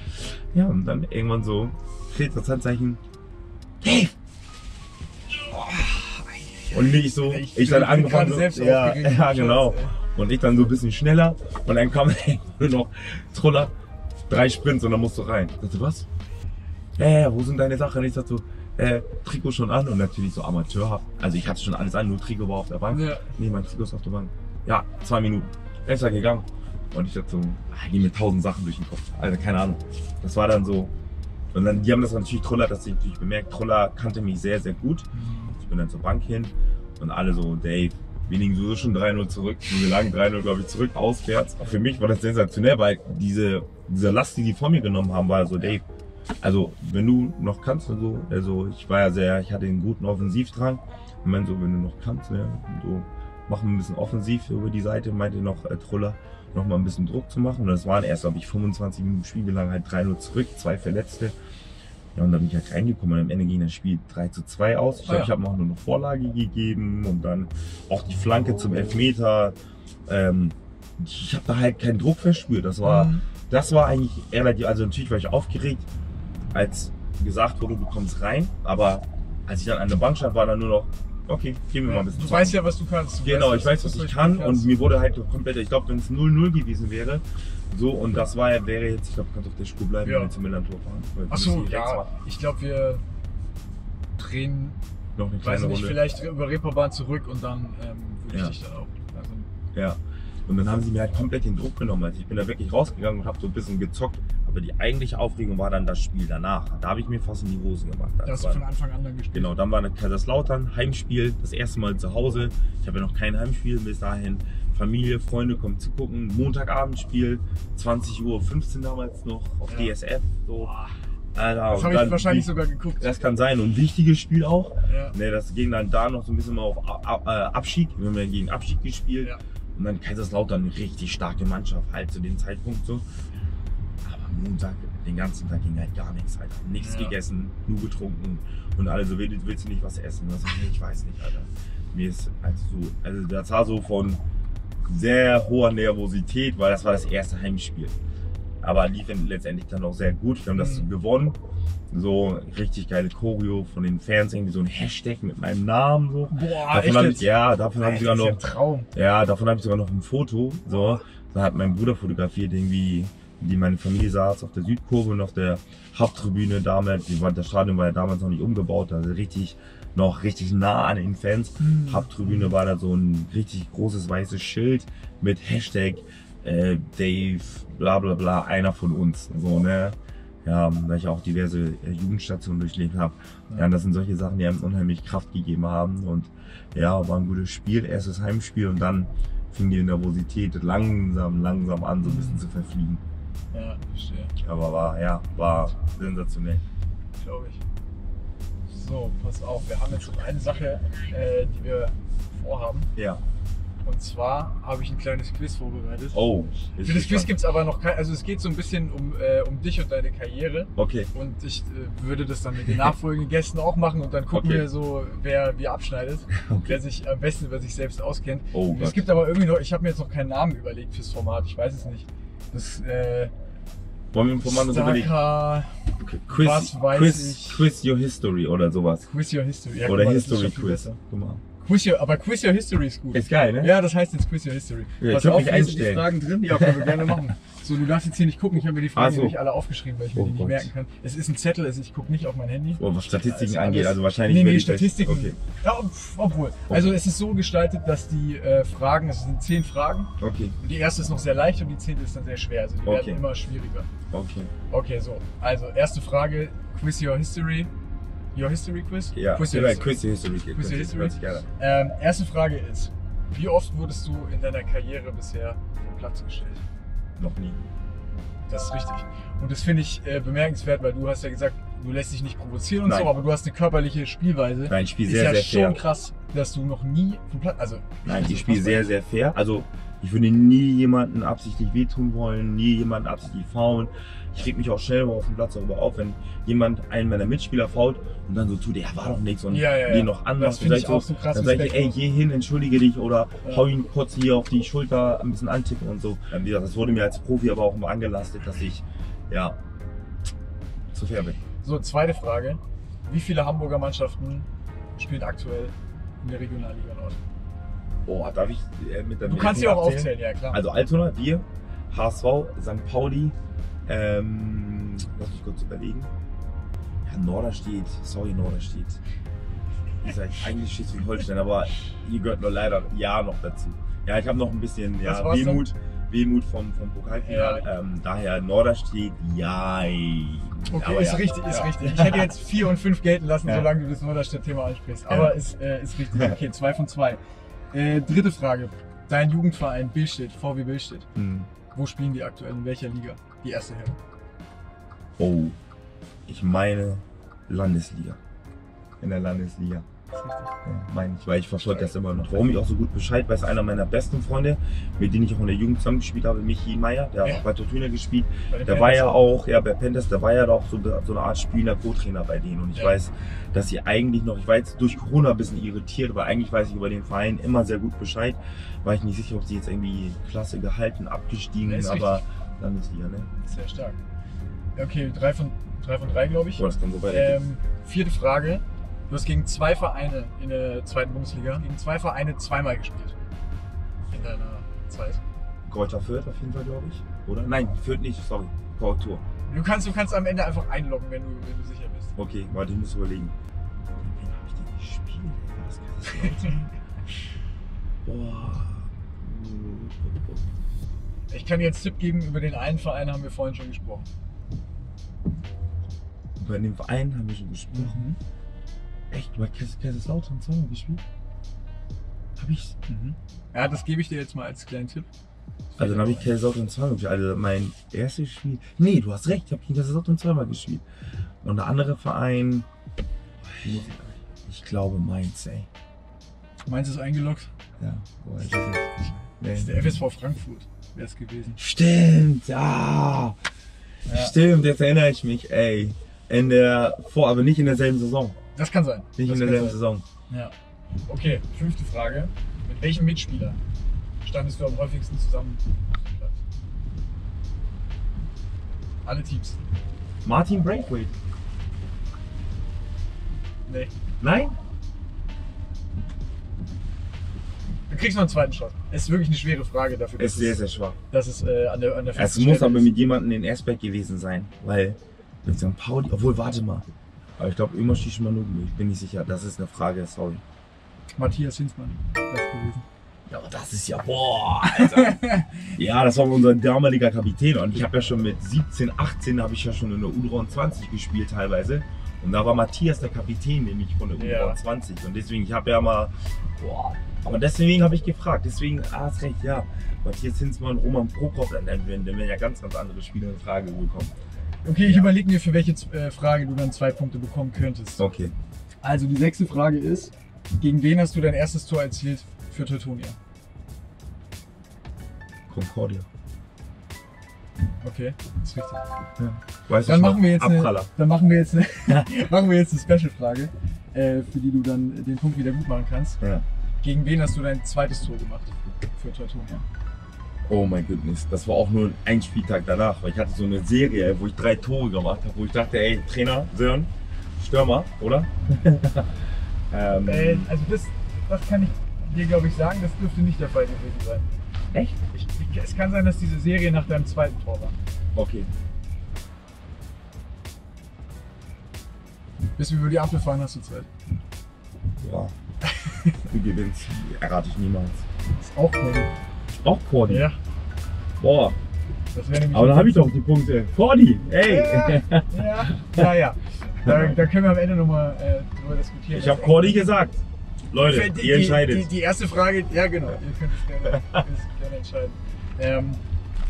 Ja, und dann irgendwann so, kriegt das Handzeichen, Dave! Und nicht so, Ich ich, dann angefangen, so, selbst ja, ja, genau. Und ich dann so ein bisschen schneller und dann kam nur noch Troller, drei Sprints und dann musst du rein. Ich dachte, was? Äh, wo sind deine Sachen? Ich sagte so, äh, Trikot schon an und natürlich so amateurhaft. Also ich hatte schon alles an, nur Trikot war auf der Bank. Ja. Nee, mein Trikot ist auf der Bank. Ja, zwei Minuten. Er ist ja gegangen. Und ich dachte so, ah, geh mir tausend Sachen durch den Kopf. Also keine Ahnung. Das war dann so. Und dann, die haben das natürlich Troller, das natürlich bemerkt. Troller kannte mich sehr, sehr gut. Ich bin dann zur Bank hin und alle so, Dave, wir liegen sowieso schon 3-0 zurück. Wir lagen 3-0, glaube ich, zurück, auswärts. Für mich war das sensationell, weil diese, diese Last, die die vor mir genommen haben, war so, Dave, also wenn du noch kannst und so, also ich war ja sehr, ich hatte einen guten Offensivdrang. Ich meine so, wenn du noch kannst, ne, so machen wir ein bisschen offensiv über die Seite, meinte noch äh, Troller, noch mal ein bisschen Druck zu machen. Und das waren erst, glaube ich, 25 Minuten Spiel, wir lagen halt 3-0 zurück, zwei Verletzte. Ja, und dann bin ich halt reingekommen und am Ende ging das Spiel 3 zu 2 aus. Ich glaube, Ah, ja. ich habe noch nur eine Vorlage gegeben und dann auch die Flanke zum Elfmeter. Ähm, ich habe da halt keinen Druck verspürt. Das war, Mhm. das war eigentlich relativ, also natürlich war ich aufgeregt, als gesagt wurde, du kommst rein, aber als ich dann an der Bank stand, war dann nur noch, okay, gehen wir mal ein bisschen. Du weißt ja, was du kannst. Du Genau, ich weiß, was ich kann kannst. und mir wurde halt komplett, ich glaube, wenn es 0-0 gewesen wäre, so und das war ja, wäre jetzt, ich glaube, du kannst auf der Spur bleiben, Ja. wenn wir zum Milan-Tor fahren. Achso, ja. Ich glaube, wir drehen, Noch eine weiß kleine ich nicht, Runde. vielleicht über Reeperbahn zurück und dann ähm, würde Ja. ich dich dann auch. Also, Ja. Und dann haben sie mir halt komplett den Druck genommen. Also ich bin da wirklich rausgegangen und habe so ein bisschen gezockt. Aber die eigentliche Aufregung war dann das Spiel danach. Da habe ich mir fast in die Hosen gemacht. da hast du war- von Anfang an dann gespielt. Genau, dann war Kaiserslautern, Heimspiel, das erste Mal zu Hause. Ich habe ja noch kein Heimspiel bis dahin. Familie, Freunde kommen zu gucken. Montagabendspiel, 20.15 Uhr damals noch auf Ja. DSF. So. Alter, das habe ich wahrscheinlich sogar geguckt. Das kann sein. Und ein wichtiges Spiel auch. Ja. Ne, das ging dann da noch so ein bisschen mal auf äh, Abschied. Wir haben ja gegen Abschied gespielt. Ja. Und dann Kaiserslautern eine richtig starke Mannschaft halt zu dem Zeitpunkt so. Aber Montag, den ganzen Tag ging halt gar nichts, Alter. Nichts Ja. gegessen, nur getrunken. Und alle so, willst, willst du nicht was essen? Was? Ich weiß nicht, Alter. Mir ist also so, also das war so von sehr hoher Nervosität, weil das war das erste Heimspiel. Aber lief letztendlich dann auch sehr gut. Wir haben das Mhm. gewonnen. So richtig geile Choreo von den Fans, irgendwie so ein Hashtag mit meinem Namen so. Boah, Davon echt ich, ja, davon habe ich sogar ja noch, ein Traum. ja, davon habe ich sogar noch ein Foto. So, da hat mein Bruder fotografiert, irgendwie, wie meine Familie saß auf der Südkurve und auf der Haupttribüne damals. Die das Stadion war ja damals noch nicht umgebaut, also richtig, noch richtig nah an den Fans. Mhm. Haupttribüne war da so ein richtig großes weißes Schild mit Hashtag äh, Dave, bla bla bla, einer von uns. So, ne? Ja, da ich auch diverse äh, Jugendstationen durchlebt habe. Ja. und das sind solche Sachen, die einem unheimlich Kraft gegeben haben. Und ja, war ein gutes Spiel, erstes Heimspiel und dann fing die Nervosität langsam, langsam an, so ein bisschen zu verfliegen. Ja, verstehe. Aber war, ja, war sensationell. glaube ich. So, pass auf, wir haben jetzt noch eine Sache, äh, die wir vorhaben. Ja. Und zwar habe ich ein kleines Quiz vorbereitet. Oh. Für das Quiz gibt es aber noch kein, also es geht so ein bisschen um, äh, um dich und deine Karriere. Okay. Und ich äh, würde das dann mit den nachfolgenden Gästen auch machen und dann gucken Okay. wir so, wer wie abschneidet, Okay. wer sich am besten über sich selbst auskennt. Oh es gibt aber irgendwie noch, ich habe mir jetzt noch keinen Namen überlegt fürs Format, ich weiß es nicht. Das äh, Wollen wir im Format uns überlegen? Quiz, Was weiß Quiz, ich? Quiz Your History oder sowas. Quiz Your History. Ja, oder mal, ist History Quiz. besser. Guck mal. Quiz Your, aber Quiz Your History ist gut. Ist geil, ne? Ja, das heißt jetzt Quiz Your History. Ja, ich Pass würd auf, mich hier sind die. Fragen drin. Ja, können wir gerne machen. So, du darfst jetzt hier nicht gucken. Ich habe mir die Fragen so. nämlich alle aufgeschrieben, weil ich mir Oh die nicht Gott. merken kann. Es ist ein Zettel, also ich gucke nicht auf mein Handy. Oh, was Statistiken Ist angeht, also wahrscheinlich Nee, nee, ich Statistiken. Okay. Ja, obwohl. Also es ist so gestaltet, dass die äh, Fragen, es sind zehn Fragen. Okay. Und die erste ist noch sehr leicht und die zehnte ist dann sehr schwer. Also die Okay. werden immer schwieriger. Okay. Okay, so. Also, erste Frage, Quiz Your History. Your History Quiz? Ja, Quiz Your Your History. History. Quiz Your Quiz Your History. Ähm, erste Frage ist, wie oft wurdest du in deiner Karriere bisher vom Platz gestellt? Noch nie. Das ist richtig. Und das finde ich äh, bemerkenswert, weil du hast ja gesagt, du lässt dich nicht provozieren und Nein. so, aber du hast eine körperliche Spielweise. Nein, ich spiele ist sehr, ja sehr schon fair. krass, dass du noch nie vom Platz. Also Nein, ich spiele sehr, sehr fair. Also ich würde nie jemanden absichtlich wehtun wollen, nie jemanden absichtlich faulen. Ich reg mich auch schnell auf dem Platz darüber auf, wenn jemand einen meiner Mitspieler fault und dann so tut, der war doch nichts und Ja, ja, ja. den noch anmacht. Das ich sag auch so krass Dann sage ich, ey, geh hin, entschuldige dich oder Ja. hau ihn kurz hier auf die Schulter ein bisschen antippen und so. Wie gesagt, das wurde mir als Profi aber auch immer angelastet, dass ich, ja, zu fair bin. So, zweite Frage. Wie viele Hamburger Mannschaften spielen aktuell in der Regionalliga Nord? Boah, darf ich äh, mit der Du kannst sie auch aufzählen, ja klar. Also Altona, wir, HSV, St. Pauli, ähm, lass mich kurz überlegen. Ja, Norderstedt, sorry Norderstedt. Ihr seid eigentlich Schleswig-Holstein, aber ihr gehört nur leider ja noch dazu. Ja, ich habe noch ein bisschen ja, dann? Wehmut, Wehmut vom, vom Pokalfinale. Ähm, daher Norderstedt, ja. Okay, Aber ist ja, richtig, ist ja. richtig. Ich hätte jetzt vier und fünf gelten lassen, Ja. solange du das Norderstedt-Thema ansprichst. Ja. Aber ist, äh, ist richtig. Okay, zwei von zwei. Äh, dritte Frage. Dein Jugendverein Billstedt, VW Billstedt. Hm. Wo spielen die aktuell? In welcher Liga? Die erste Herren. Oh, ich meine Landesliga. In der Landesliga. Ist richtig. Ja, ich, weil ich verfolge das immer noch. Warum ich auch so gut Bescheid weiß, einer meiner besten Freunde, mit denen ich auch in der Jugend zusammengespielt habe, Michi Meier, der Ja. hat auch bei Tortuna gespielt. Bei Der war ja auch, ja, bei Panthers, der war ja auch so, so eine Art Spieler, Co-Trainer bei denen. Und ich Ja. weiß, dass sie eigentlich noch, ich war jetzt durch Corona ein bisschen irritiert, aber eigentlich weiß ich über den Verein immer sehr gut Bescheid. War ich nicht sicher, ob sie jetzt irgendwie Klasse gehalten, abgestiegen, Ja, ist aber Landesliga, ne? Sehr stark. Okay, drei von drei, von drei glaube ich. Boah, das kann so. Ähm, vierte Frage. Du hast gegen zwei Vereine in der zweiten Bundesliga, gegen zwei Vereine zweimal gespielt. In deiner Zeit. Kräuter Fürth auf jeden Fall, glaube ich. Oder? Nein, Fürth nicht, sorry. Korrektur. Du kannst, du kannst am Ende einfach einloggen, wenn du, wenn du sicher bist. Okay, warte, ich muss überlegen. Wen habe ich denn gespielt? ey? War das Kaiserslautern? Boah. Ich kann dir jetzt Tipp geben, über den einen Verein haben wir vorhin schon gesprochen. Bei dem Verein haben wir schon gesprochen. Echt? Bei Kais- Kaiserslautern zweimal gespielt? Hab ich. Mhm. Ja, das gebe ich dir jetzt mal als kleinen Tipp. Also dann habe ich Kaiserslautern zweimal gespielt. Also mein erstes Spiel. Nee, du hast recht, ich habe gegen Kaiserslautern zweimal gespielt. Und der andere Verein. Ich glaube Mainz, ey. Mainz ist eingeloggt. Ja, boah, ich weiß nicht. Das ist der FSV Frankfurt. Wäre es gewesen. Stimmt, ja. Ja. Stimmt, jetzt erinnere ich mich, ey. In der, vor, aber nicht in derselben Saison. Das kann sein. Nicht das in derselben. Saison. Ja. Okay, fünfte Frage. Mit welchem Mitspieler standest du am häufigsten zusammen? Alle Teams. Martin Braithwaite. Nee. Nein? Du kriegst noch einen zweiten Shot. Es ist wirklich eine schwere Frage dafür, Ist sehr, sehr schwach. dass es äh, an der, an der Es muss Stelle aber ist. mit jemandem in Erzberg gewesen sein, weil mit St. Pauli, obwohl, warte mal. Aber ich glaube, immer Shishimanoglu, ich bin nicht sicher. Das ist eine Frage, sorry. Matthias Hinsmann. Das gewesen. Ja, aber das ist ja, boah, Alter. ja, das war unser damaliger Kapitän und ich habe ja schon mit 17, 18 habe ich ja schon in der U23 gespielt teilweise. Und da war Matthias der Kapitän, nämlich von der Ja. U23. Und deswegen, ich habe ja mal, boah, aber deswegen habe ich gefragt. Deswegen, ah, hast recht, ja. Matthias Hinsmann, Roman Prokop, dann wären ja ganz, ganz andere Spieler in Frage gekommen. Okay, ich Ja. überlege mir, für welche äh, Frage du dann zwei Punkte bekommen könntest. Okay. Also die sechste Frage ist, gegen wen hast du dein erstes Tor erzielt für Teutonia? Concordia. Okay, ist richtig. Ja. Weißt Dann machen wir jetzt eine, dann machen wir jetzt eine, machen wir jetzt eine Special-Frage, äh, für die du dann den Punkt wieder gut machen kannst. Ja. Gegen wen hast du dein zweites Tor gemacht für Teutonia? Oh mein Goodness, das war auch nur ein Spieltag danach, weil ich hatte so eine Serie, wo ich drei Tore gemacht habe, wo ich dachte, ey, Trainer, Sören, Stürmer, oder? ähm, Äh, also das, das kann ich dir glaube ich sagen, das dürfte nicht der Fall gewesen sein. echt? Ich, ich, es kann sein, dass diese Serie nach deinem zweiten Tor war. Okay. Bis wir über die Ampel fahren, hast du Zeit. Ja. du gewinnst, errate ich niemals. Ist auch cool. Auch Cordy. Ja, Boah, aber dann habe ich doch die Punkte. Cordy, ey! Ja, ja, ja. ja. Da, da können wir am Ende nochmal äh, drüber diskutieren. Ich habe Cordy gesagt. Leute, die, ihr entscheidet. Die, die erste Frage, ja genau, ihr könnt es gerne, es gerne entscheiden. Ähm,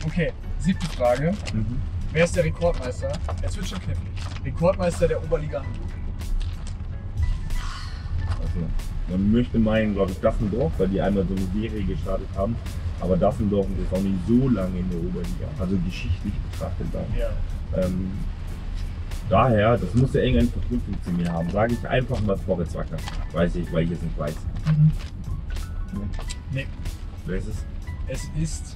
okay, siebte Frage. Mhm. Wer ist der Rekordmeister? Jetzt wird schon knifflig. Rekordmeister der Oberliga Hamburg. Also, man möchte meinen, glaube ich, Dassendorf, weil die einmal so eine Serie gestartet haben. Aber Dassendorf ist auch nicht so lange in der Oberliga. Also geschichtlich betrachtet dann. Ja. Ähm, daher, das muss ja irgendeine Verknüpfung zu mir haben. Sage ich einfach mal Vorwärts Wacker. Weiß ich, weil ich es nicht weiß. Mhm. Nee, Wer ist es? es ist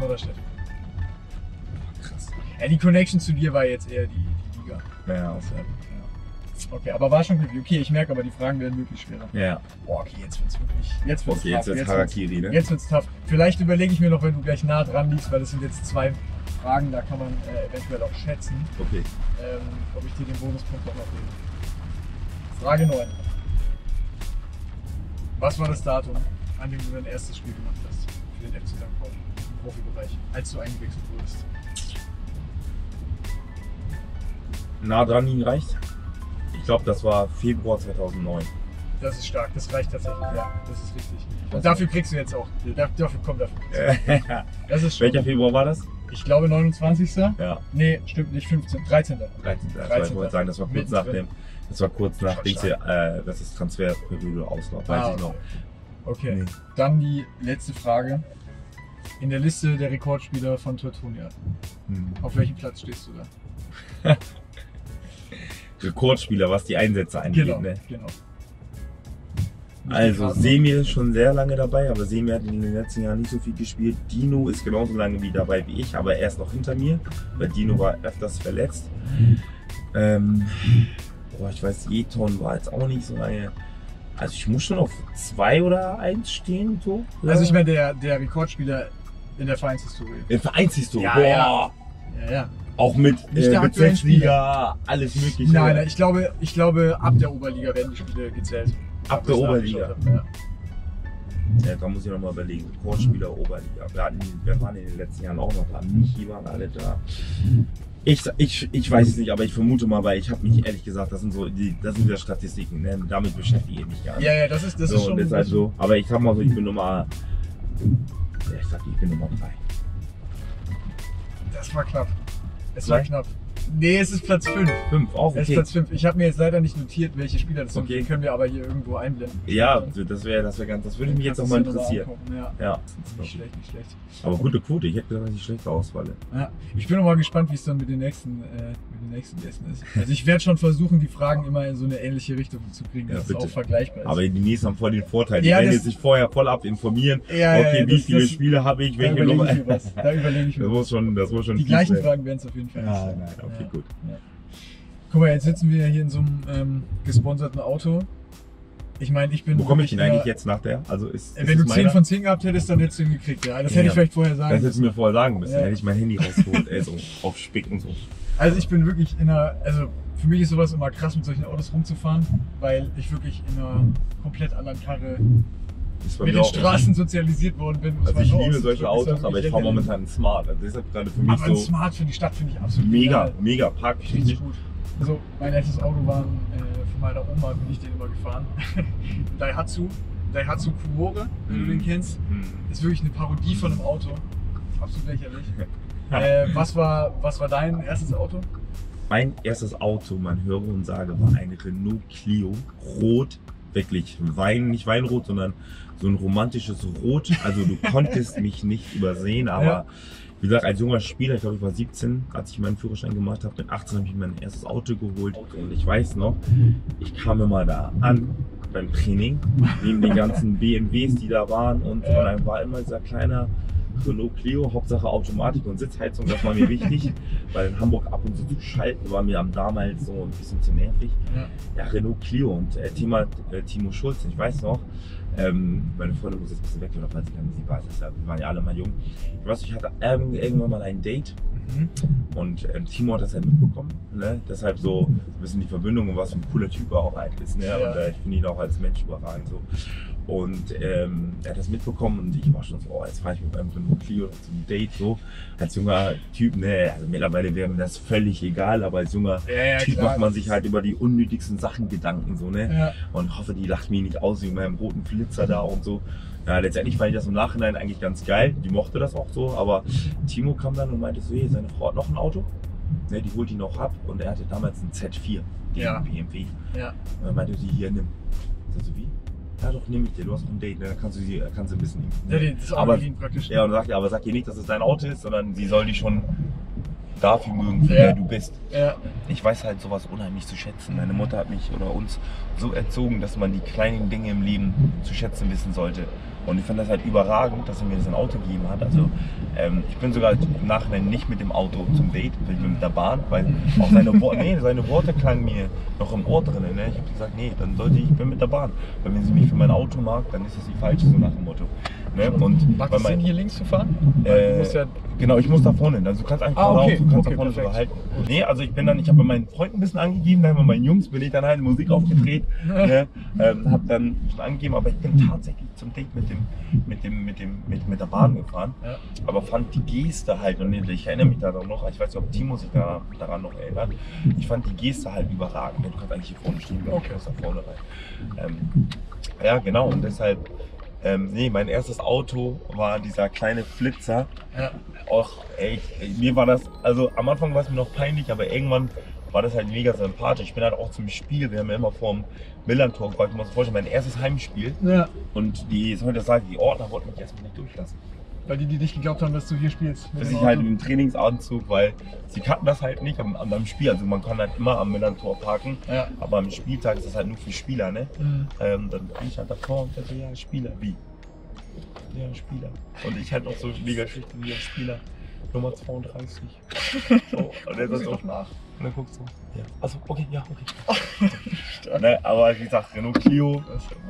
Norderstedt. Krass. Ja, die Connection zu dir war jetzt eher die, die Liga. Ja, Deshalb, ja. Okay, aber war schon knifflig. Okay, ich merke aber, die Fragen werden wirklich schwerer. ja. Boah, okay, jetzt wird's wirklich. Jetzt wird's Okay, jetzt tough. ist wird's- Harakiri, ne? Jetzt wird's tough. Vielleicht überlege ich mir noch, wenn du gleich nah dran liegst, weil das sind jetzt zwei Fragen, da kann man äh, eventuell auch schätzen, Okay. ähm, ob ich dir den Bonuspunkt auch noch gebe. Frage 9. Was war das Datum, an dem du dein erstes Spiel gemacht hast für den FC St. Pauli im Profibereich, als du eingewechselt wurdest? Nah dran liegen reicht. Ich glaube, das war Februar 2009. Das ist stark, das reicht tatsächlich, ja, das ist richtig. Und dafür kriegst du jetzt auch, da- dafür kommt dafür. Das ist schon. Welcher Februar war das? Ich glaube 29. Ja, Nee, stimmt nicht, 15, 13. 13. Das 13. Ich wollte sagen, das war kurz nach Mittendrin. dem, das war kurz nach, Dings hier, äh, das ist Transferperiode auslauf, weiß Ah, ich noch. Okay, Nee. dann die letzte Frage. In der Liste der Rekordspieler von Teutonia, Hm. auf welchem Platz stehst du da? Rekordspieler, was die Einsätze angeht. Genau, Ne? genau. Also Semir ist schon sehr lange dabei, aber Semir hat in den letzten Jahren nicht so viel gespielt. Dino ist genauso lange wie dabei wie ich, aber er ist noch hinter mir, weil Dino war öfters verletzt. Ähm, boah, ich weiß, Jeton war jetzt auch nicht so lange. Also ich muss schon auf zwei oder eins stehen, so. Also ich meine, der, der Rekordspieler in der Vereinshistorie. in Vereinshistorie. Ja, boah, ja. Ja, ja. Auch mit äh, der aktuellen Bezirksliga, alles mögliche. Nein, nein, ich glaube, ich glaube, ab der Oberliga werden die Spiele gezählt. Ab der Oberliga. Ja. Ja, da muss ich nochmal überlegen. Rekordspieler Oberliga. Wir, hatten, wir waren in den letzten Jahren auch noch da. Michi waren alle da. Ich, ich, ich weiß es nicht, aber ich vermute mal, weil ich habe mich ehrlich gesagt, das sind so die, das sind ja Statistiken, ne? damit beschäftige ich mich gar nicht. ja, ja, das ist, das so, ist schon. und deshalb so. Aber ich sag mal so, ich bin Nummer, ja, ich sag, ich bin Nummer drei. Das war knapp. Es war knapp. Nee, es ist Platz 5. Fünf, auch Es ist okay. Platz 5. Ich habe mir jetzt leider nicht notiert, welche Spieler das sind. Okay. Die können wir aber hier irgendwo einblenden. Ja, das wäre, das wäre ganz, das würde mich jetzt auch mal interessieren. Ja. Ja. Nicht schlecht, nicht schlecht. Aber gute Quote, ich hätte gesagt, ich schlechte Auswahl. Ja, ich bin mal gespannt, wie es dann mit den nächsten, äh, mit den nächsten Gästen ist. Also ich werde schon versuchen, die Fragen immer in so eine ähnliche Richtung zu kriegen, Ja, dass es bitte. auch vergleichbar ist. Aber die nächsten haben voll den Vorteil. Die Ja, werden das- jetzt sich vorher voll ab informieren. Ja, ja, okay, ja, wie das- viele das- Spiele habe ich, da welche überlege Nummer. ich mir was. Da überlege ich Das mir was. muss schon, das muss schon Die gleichen. Fragen werden es auf jeden Fall nicht. Ja, sein. nein, okay, Ja. gut. Ja. Guck mal, jetzt sitzen wir hier in so einem ähm, gesponserten Auto. Ich meine, ich bin. Wo komme ich denn eigentlich jetzt nach der? Also ist, Äh, ist Wenn du es 10 meiner? von 10 gehabt hättest, dann hättest du ihn gekriegt. Ja, das Ja. hätte ich vielleicht vorher sagen Das hättest du mir vorher sagen müssen. Ja. Hätte ich mein Handy rausgeholt, ey, so auf Spick und so. Also ich bin wirklich in einer, also für mich ist sowas immer krass, mit solchen Autos rumzufahren, weil ich wirklich in einer komplett anderen Karre mit den Straßen sozialisiert worden bin. Also ich liebe solche Autos, aber ich fahre momentan einen Smart. Also deshalb gerade für mich Aber ein so Smart für die Stadt finde ich absolut mega, genial. mega Richtig parktechnisch. gut. Also mein erstes Auto war ein, äh, von meiner Oma, bin ich den immer gefahren. Ein Daihatsu, Daihatsu Kuore, wenn du Mhm. den kennst. Hm. Ist wirklich eine Parodie von einem Auto. Absolut lächerlich. äh, was, war, was war dein erstes Auto? Mein erstes Auto, man höre und sage, war ein Renault Clio, rot, wirklich Wein, nicht Weinrot, sondern so ein romantisches Rot. Also du konntest mich nicht übersehen, aber Ja. wie gesagt, als junger Spieler, ich glaube ich war 17, als ich meinen Führerschein gemacht habe, mit 18 habe ich mein erstes Auto geholt und ich weiß noch, ich kam immer da an beim Training, neben den ganzen BMWs, die da waren und, und dann war immer dieser kleine Renault Clio, Hauptsache Automatik und Sitzheizung, das war mir wichtig, weil in Hamburg ab und zu zu schalten war mir am damals so ein bisschen zu nervig. Ja. Ja, Renault Clio und äh, Thema äh, Timo Schulz, ich weiß noch, ähm, meine Freundin muss jetzt ein bisschen weg, oder falls sie kann, sie weiß es ja, wir waren ja alle mal jung. Ich weiß, ich hatte ähm, irgendwann mal ein Date Mhm. und ähm, Timo hat das halt mitbekommen. Ne? Deshalb so ein bisschen die Verbindung und was für ein cooler Typ er auch halt ist. Ne? Ja. Und äh, ich finde ihn auch als Mensch überragend so. Und ähm, er hat das mitbekommen und ich war schon so, oh, jetzt fahre ich mit meinem Renault Clio zum Date so. Als junger Typ, ne, also mittlerweile wäre mir das völlig egal, aber als junger Ja, ja, Typ klar. macht man sich halt über die unnötigsten Sachen Gedanken so, ne? Ja. Und hoffe, die lacht mich nicht aus wegen meinem roten Flitzer da und so. Ja, letztendlich fand ich das im Nachhinein eigentlich ganz geil. Die mochte das auch so, aber Timo kam dann und meinte so, hey, seine Frau hat noch ein Auto. Ne, die holt ihn noch ab und er hatte damals einen Z4, den Ja. BMW. Ja. Und er meinte sie, hier, nimm. Ich so, wie? Ja doch, nimm ich dir, du hast ein Date, ne? dann kannst du sie, kannst du ein bisschen Ja, die- das ist aber, praktisch. ja, und sagt, ja, aber sag ihr nicht, dass es dein Auto ist, sondern sie soll dich schon dafür mögen, für Ja. wer du bist. Ja. Ich weiß halt sowas unheimlich zu schätzen. Meine Mutter hat mich oder uns so erzogen, dass man die kleinen Dinge im Leben zu schätzen wissen sollte. Und ich fand das halt überragend, dass er mir das ein Auto gegeben hat. Also ähm, ich bin sogar im Nachhinein nicht mit dem Auto zum Date, ich bin mit der Bahn, weil auch seine, Wo nee, seine Worte klangen mir noch im Ohr drin. Ne? Ich habe gesagt, nee, dann sollte ich, ich bin mit der Bahn. Weil wenn sie mich für mein Auto mag, dann ist das die falsche, so nach dem Motto. Ne? Und Macht es Sinn, hier links zu fahren? Äh, du ja, Genau, ich muss da vorne hin. Also du kannst eigentlich Ah, okay. du kannst Okay, da vorne perfekt. halten. Nee, also ich bin dann, ich habe bei meinen Freunden ein bisschen angegeben, dann bei meinen Jungs bin ich dann halt Musik aufgedreht, ne? ähm, habe dann ein bisschen angegeben, aber ich bin tatsächlich zum Date mit dem, mit dem, mit dem, mit, mit der Bahn gefahren, Ja. aber fand die Geste halt und ich erinnere mich daran noch, ich weiß nicht, ob Timo sich da, daran noch erinnert, ich fand die Geste halt überragend. Du kannst eigentlich hier vorne stehen, Okay. kannst da vorne rein. Ähm, ja, genau und deshalb. Ähm, nee, mein erstes Auto war dieser kleine Flitzer, ja. Och, ey, mir war das, also am Anfang war es mir noch peinlich, aber irgendwann war das halt mega sympathisch. Ich bin halt auch zum Spiel, wir haben ja immer vorm Millantor ich muss vorstellen, mein erstes Heimspiel. ja. Und die, soll ich das sagen, die Ordner wollten mich erstmal nicht durchlassen. Weil die, die nicht geglaubt haben, dass du hier spielst. dem ich halt im Trainingsanzug, weil sie kannten das halt nicht am, am Spiel. Also man kann halt immer am Millantor parken, Ja. aber am Spieltag ist das halt nur für Spieler, ne? Mhm. Ähm, dann bin ich halt davor und so, ja, Spieler. Wie? Ja, Spieler. Und ich halt noch so mega schüchtern, ja, Spieler. Nummer 32. So, und so, sie doch nach. und dann guckst du, ja. Also, okay, ja, okay. ne, aber wie gesagt, Renault Clio,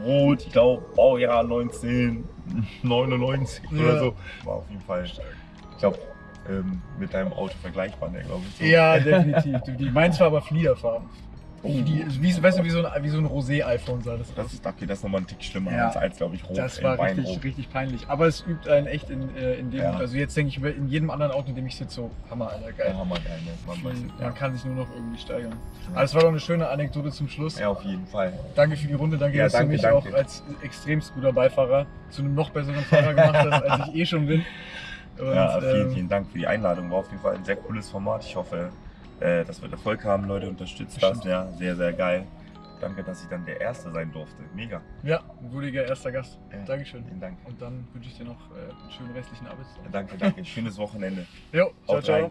rot, ich glaube, Baujahr 1999 Ja. oder so. War auf jeden Fall, ich glaube, ähm, mit deinem Auto vergleichbar, ne, glaube ich. So. Ja, definitiv. Die meins war aber Fliederfarben. Oh. Die, wie, weißt du, wie so ein, wie so ein Rosé-iPhone sah das Das aus. ist, okay, das ist nochmal ein Tick schlimmer Ja. als, als glaube ich, rot. Das in war Weinrot. richtig, richtig peinlich. Aber es übt einen echt in, äh, in dem, Ja. also jetzt denke ich über- in jedem anderen Auto, in dem ich sitze, so Hammer, Alter, geil. Ja, hammer geil, ne? Man weiß Man ja. kann sich nur noch irgendwie steigern. Aber es war doch eine schöne Anekdote zum Schluss. ja, auf jeden Fall. Danke für die Runde, danke, Ja, dass danke, du mich danke. auch als extremst guter Beifahrer zu einem noch besseren Fahrer gemacht hast, als ich eh schon bin. Und, ja, vielen, ähm, vielen Dank für die Einladung. War auf jeden Fall ein sehr cooles Format. Ich hoffe, äh, das wird Erfolg haben. Leute, unterstützt das. Ja, sehr, sehr geil. Danke, dass ich dann der Erste sein durfte. Mega. Ja, ein würdiger erster Gast. Ja, Dankeschön. Vielen Dank. Und dann wünsche ich dir noch äh, einen schönen restlichen Arbeitstag. Danke, danke. Schönes Wochenende. Jo, ciao, Haut ciao. rein.